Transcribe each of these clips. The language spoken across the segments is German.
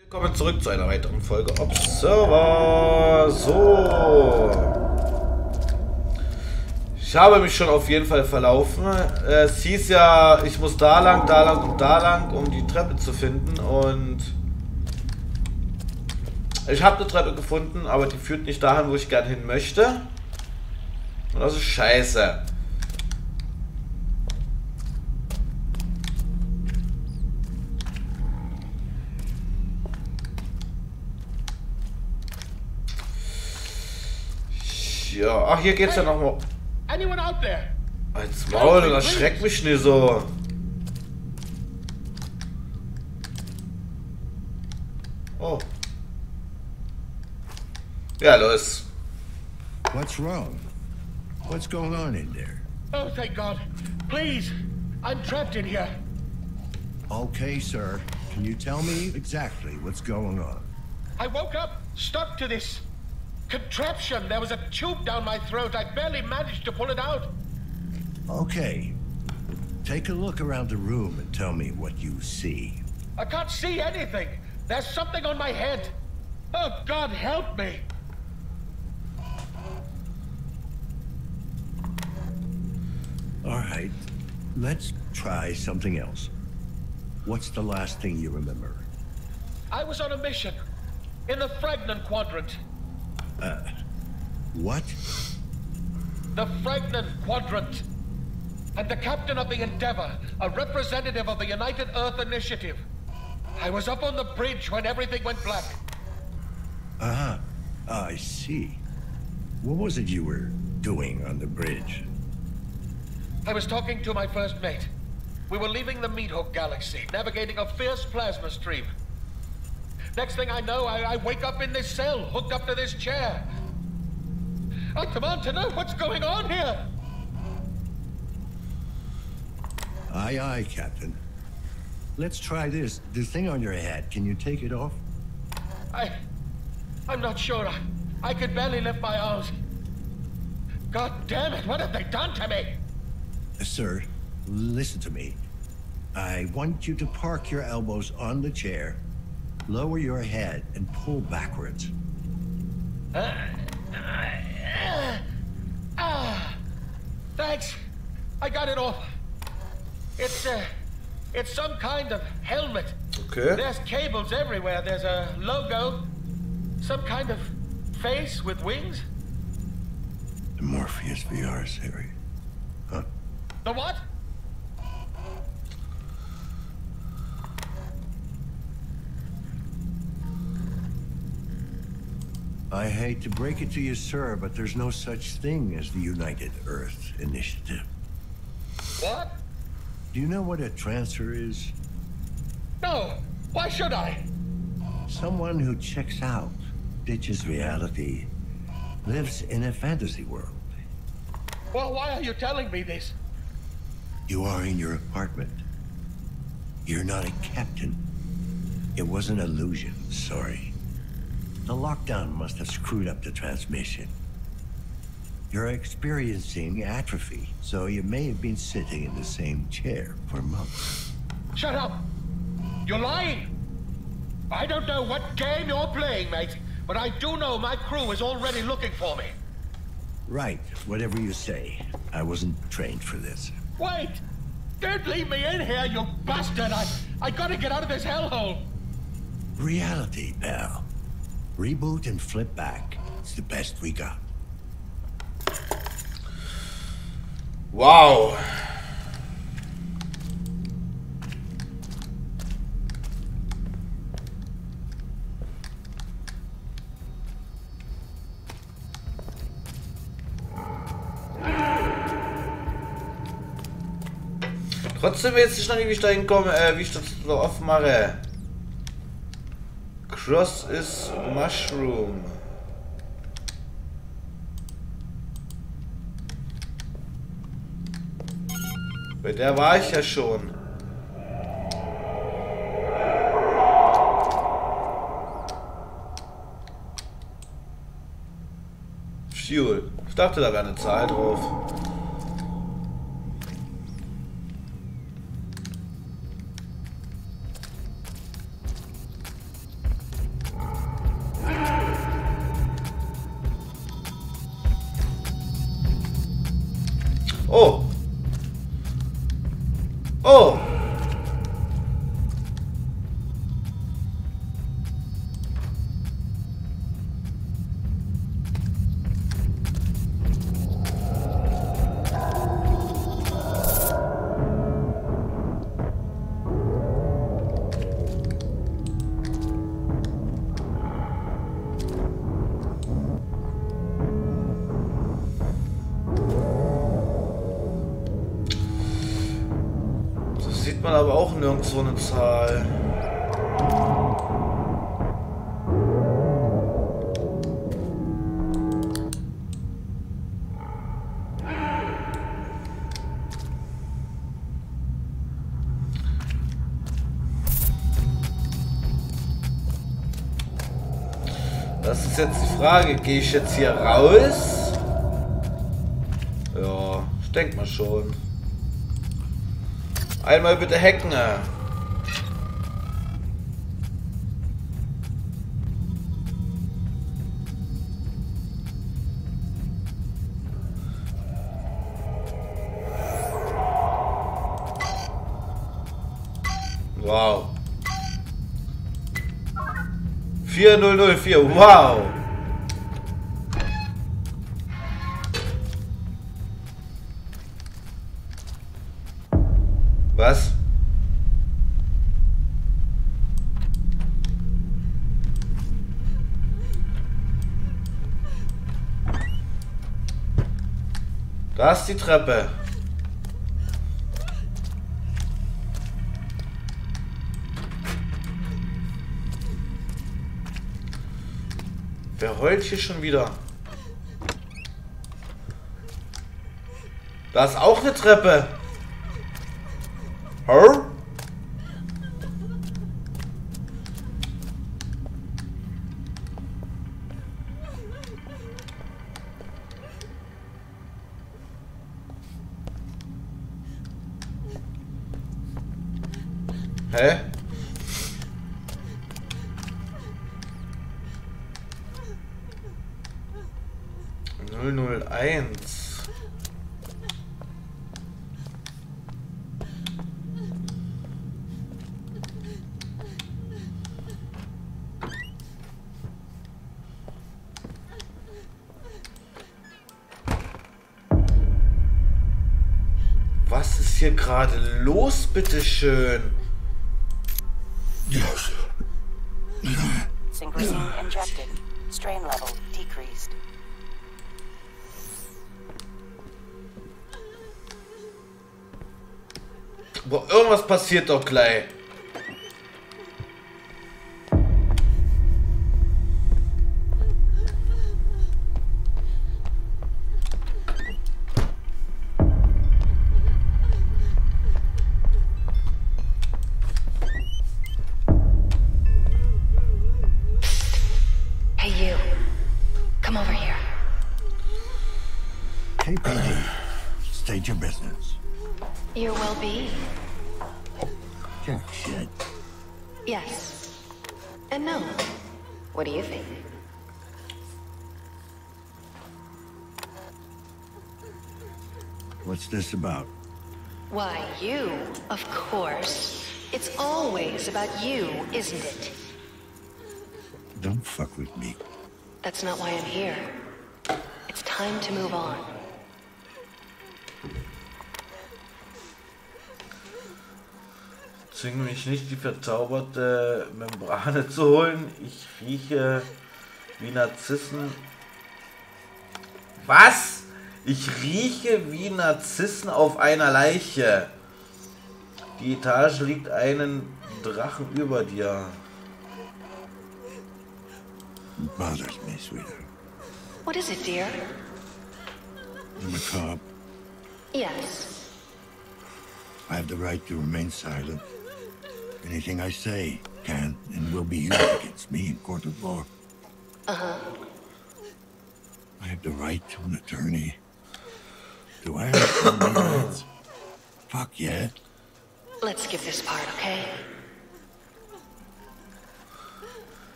Willkommen zurück zu einer weiteren Folge Observer. So. Ich habe mich schon auf jeden Fall verlaufen. Es hieß ja, ich muss da lang, da lang und da lang, um die Treppe zu finden. Und ich habe eine Treppe gefunden, aber die führt nicht dahin, wo ich gerne hin möchte. Und das ist scheiße. Ja, ach, hier geht's ja nochmal. Anyone out there? Als Maul, das schreckt mich nicht so. Ja, los. What's wrong? What's going on in there? Oh, thank God. Please, I'm trapped in here. Okay, sir. Can you tell me exactly what's going on? I woke up stuck to this contraption. There was a tube down my throat. I barely managed to pull it out. Okay. Take a look around the room and tell me what you see. I can't see anything. There's something on my head. Oh, God, help me. All right. Let's try something else. What's the last thing you remember? I was on a mission in the Fragnan Quadrant. Uh, what? The Fragnan Quadrant. And the captain of the Endeavor, a representative of the United Earth Initiative. I was up on the bridge when everything went black. Uh-huh. I see. What was it you were doing on the bridge? I was talking to my first mate. We were leaving the Meat Hook Galaxy, navigating a fierce plasma stream. Next thing I know, I, I wake up in this cell, hooked up to this chair. Oh, I demand to know what's going on here. Aye, aye, Captain. Let's try this. The thing on your head, can you take it off? I... I'm not sure. I, I could barely lift my arms. God damn it, what have they done to me? Uh, Sir, listen to me. I want you to park your elbows on the chair, lower your head, and pull backwards. Ah, thanks. I got it off. It's, uh, it's some kind of helmet. Okay. There's cables everywhere. There's a logo. Some kind of face with wings. The Morpheus VR series. The what? I hate to break it to you, sir, but there's no such thing as the United Earth Initiative. What? Do you know what a transfer is? No. Why should I? Someone who checks out, ditches reality, lives in a fantasy world. Well, why are you telling me this? You are in your apartment. You're not a captain. It was an illusion, sorry. The lockdown must have screwed up the transmission. You're experiencing atrophy, so you may have been sitting in the same chair for months. Shut up! You're lying! I don't know what game you're playing, mate, but I do know my crew is already looking for me. Right, whatever you say. I wasn't trained for this. Wait! Don't leave me in here, you bastard! I, I gotta get out of this hellhole! Reality, pal. Reboot and flip back. It's the best we got. Wow. Trotzdem weiß ich noch nicht, wie ich da hinkomme, äh, wie ich das so offen mache. Cross is Mushroom. Bei der war ich ja schon. Fuel. Ich dachte, da wäre eine Zahl drauf. Oh. Nirgendwo eine Zahl. Das ist jetzt die Frage. Gehe ich jetzt hier raus? Ja, ich denke mal schon. Einmal bitte hacken. Wow. 4004, wow. Da ist die Treppe. Wer heult hier schon wieder? Da ist auch eine Treppe. Hä? Gerade los, bitteschön? Yes. Synchrosine injected. Strain level decreased. Boah, irgendwas passiert doch gleich. This about? Why, you, of course. It's always about you, isn't it? Don't fuck with me. That's not why I'm here. It's time to move on. Zwinge mich nicht, die verzauberte Membrane zu holen. Ich rieche wie Narzissen. Was? Ich rieche wie Narzissen auf einer Leiche. Die Etage liegt einen Drachen über dir. Bothers me, sweetheart. What is it, dear? I'm a cop. Yes. I have the right to remain silent. Anything I say can and will be used against me in court of law. Uh-huh. I have the right to an attorney? Do I have any rights? Fuck yeah. Let's skip this part, okay?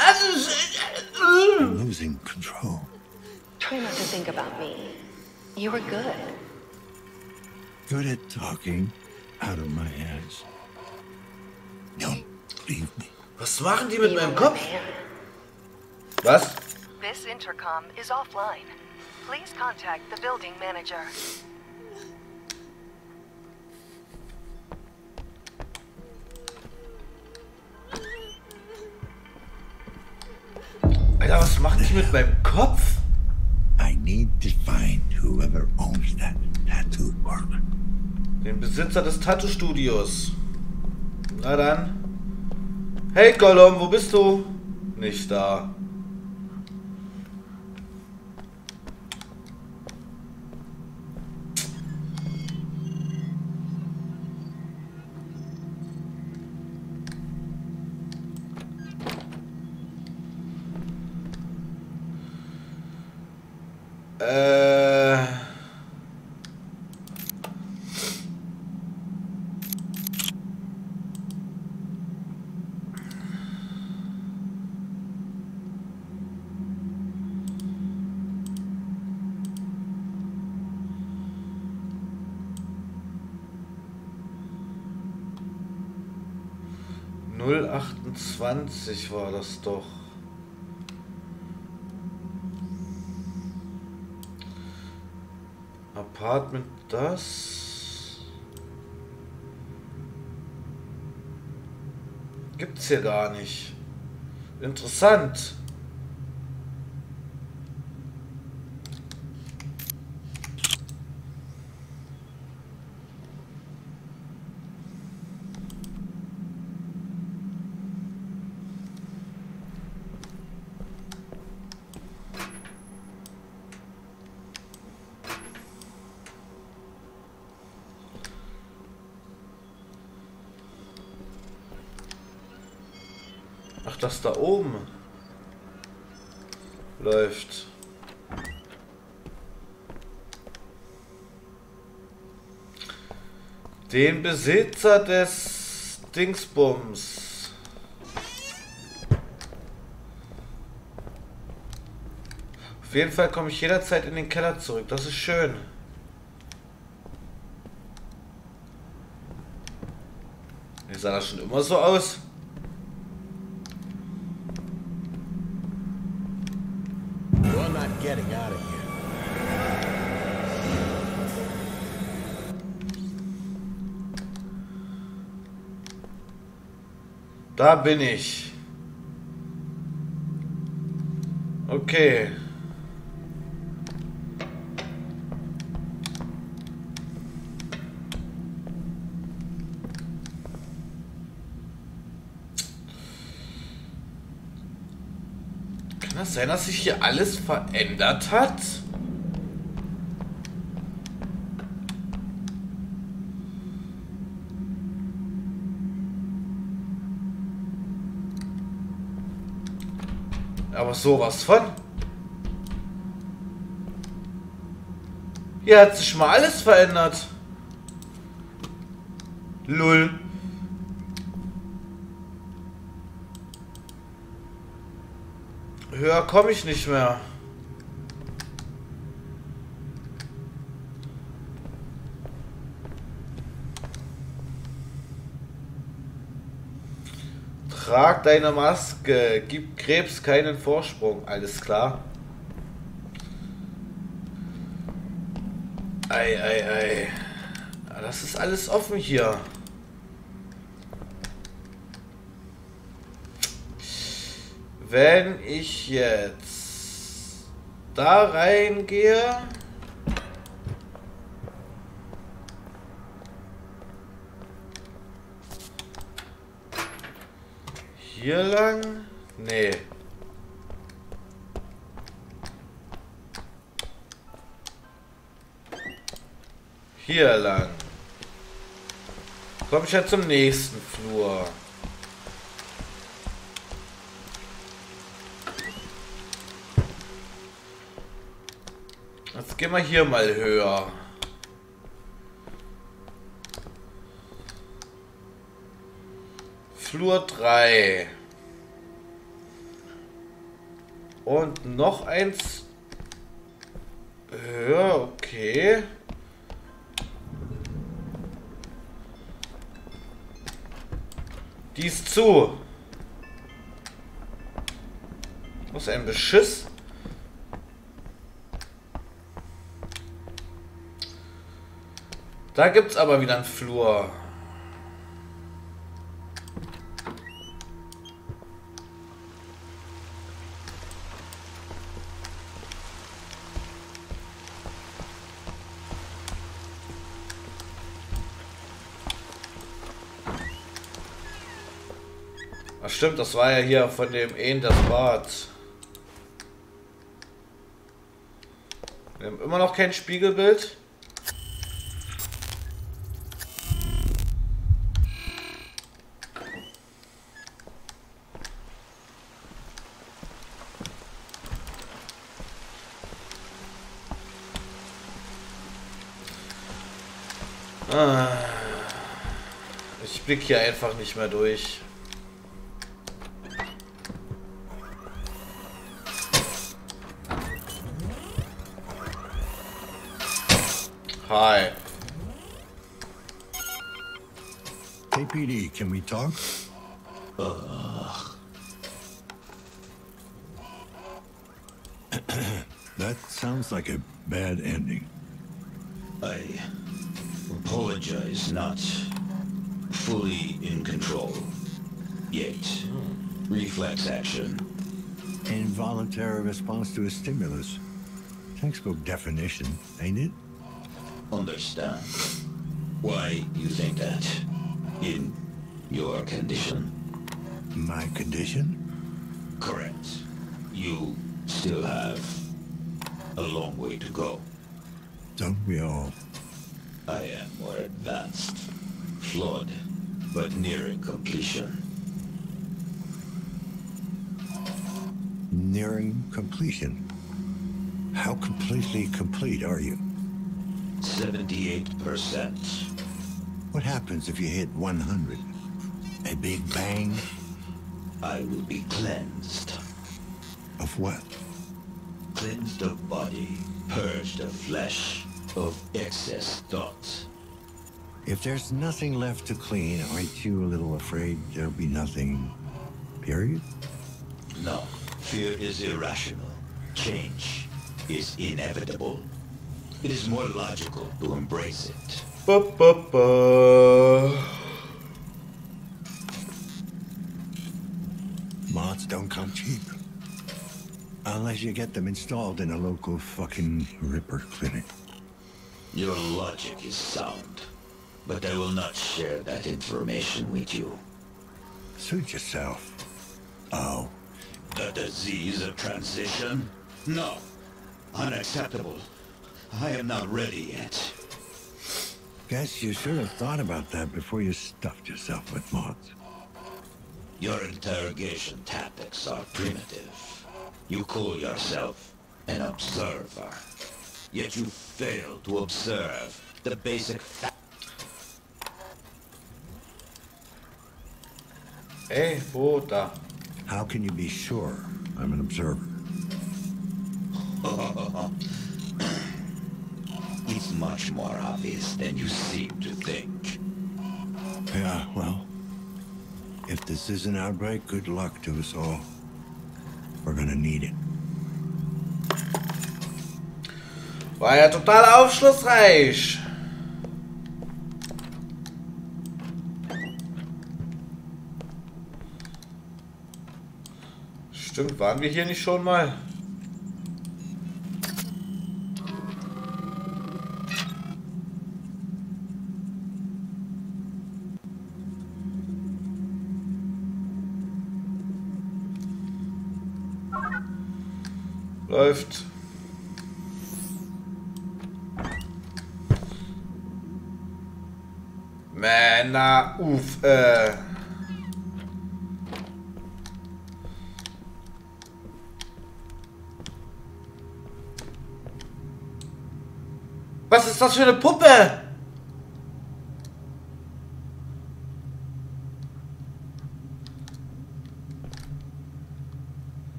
I'm losing control. Try not to think about me. You were good. Good at talking out of my ass. Don't leave me. Was machen die mit You meinem were my Kopf? Was? This intercom is offline. Please contact the building manager. Alter, was machen die mit meinem Kopf? I need to find whoever owns that tattoo parlor. Den Besitzer des Tattoo-Studios. Na dann. Hey Gollum, wo bist du? Nicht da. 28 war das doch. Apartment das. Gibt's hier gar nicht. Interessant. Ach, das da oben läuft. Den Besitzer des Dingsbums. Auf jeden Fall komme ich jederzeit in den Keller zurück. Das ist schön. Wie sah das schon immer so aus? You're not getting out of here. Da bin ich. Okay. Kann das sein, dass sich hier alles verändert hat? Aber sowas von. Hier hat sich mal alles verändert. Lull. Höher komme ich nicht mehr. Trag deine Maske, gib Krebs keinen Vorsprung, alles klar. Ei, ei, ei. Das ist alles offen hier. Wenn ich jetzt da reingehe. hier lang? Nee. Hier lang. Komm ich ja zum nächsten Flur. Jetzt gehen wir hier mal höher. Flur 3. Und noch eins höher, okay. Die ist zu. Was ein Beschiss. Da gibt's aber wieder einen Flur. Stimmt, das war ja hier von dem Ehen das Bad. Wir haben immer noch kein Spiegelbild. Ah. Ich blick hier einfach nicht mehr durch. Hi. KPD, can we talk? that sounds like a bad ending. I apologize, not fully in control yet. Reflex action. Involuntary response to a stimulus. Textbook definition, ain't it? Understand why you think that in your condition. My condition? Correct. You still have a long way to go. Don't we all? I am more advanced, flawed, but nearing completion. Nearing completion. How completely complete are you? 78%. What happens if you hit 100? A big bang? I will be cleansed. Of what? Cleansed of body, purged of flesh, of excess thoughts. If there's nothing left to clean, aren't you a little afraid there'll be nothing, period? No, fear is irrational. Change is inevitable. It is more logical to embrace it. Ba, ba, ba. Mods don't come cheap. Unless you get them installed in a local fucking Ripper clinic. Your logic is sound, but I will not share that information with you. Suit yourself. Oh, The disease of transition? No. Unacceptable. I am not ready yet. guess you should have thought about that before you stuffed yourself with moths. Your interrogation tactics are primitive. You call yourself an observer. Yet you fail to observe the basic fact. Ey, wo da? How can you be sure I'm an observer? It's much more obvious than you seem to think. Yeah, well, if this is an outbreak, good luck to us all. We're gonna need it. War ja total aufschlussreich. Stimmt, waren wir hier nicht schon mal? Läuft. Männer, uff, äh. Was ist das für eine Puppe?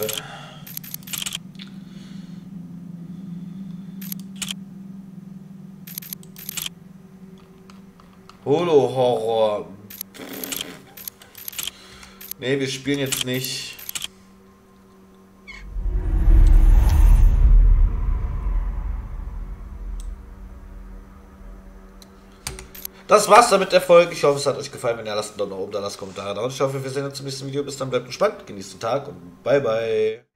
Hilfe. Holo-Horror. Nee, wir spielen jetzt nicht. Das war's dann mit der Folge. Ich hoffe, es hat euch gefallen. Wenn ja, lasst einen Daumen nach oben da, lasst Kommentare da. Und ich hoffe, wir sehen uns im nächsten Video. Bis dann, bleibt entspannt, genießt den Tag und bye bye.